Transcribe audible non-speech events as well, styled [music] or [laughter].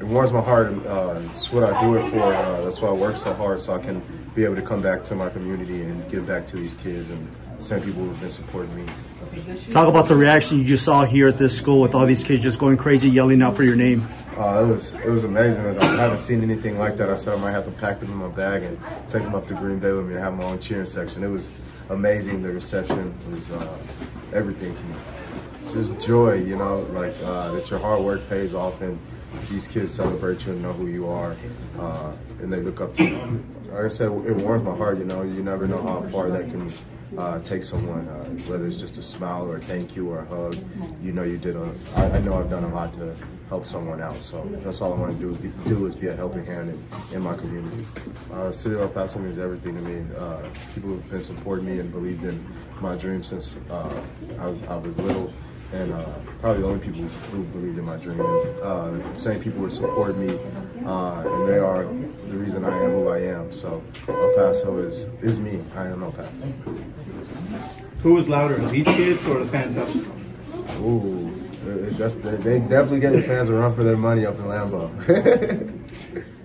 it warms my heart. Uh, it's what I do it for. Uh, that's why I work so hard, so I can be able to come back to my community and give back to these kids and the same people who've been supporting me. Talk about the reaction you just saw here at this school with all these kids just going crazy, yelling out for your name. Uh, it was it was amazing. I haven't seen anything like that. I said I might have to pack them in my bag and take them up to Green Bay with me and have my own cheering section. It was amazing. The reception was uh, everything to me. Just joy, you know, like uh, that your hard work pays off and these kids celebrate you and know who you are, uh, and they look up to you. Like I said, it warms my heart. You know, you never know how far that can uh, take someone, uh, whether it's just a smile or a thank you or a hug. You know, you did a. I, I know I've done a lot to help someone out. So that's all I want to do be, do is be a helping hand in, in my community. Uh, City of El Paso means everything to me. Uh, people have been supporting me and believed in my dream since uh, I was I was little and uh, probably the only people who believed in my dream. Uh, same people who support me, uh, and they are the reason I am who I am. So El Paso is is me. I am El Paso. Who was louder, these kids or the fans up? Ooh, that's, they definitely get the fans a run for their money up in Lambeau. [laughs]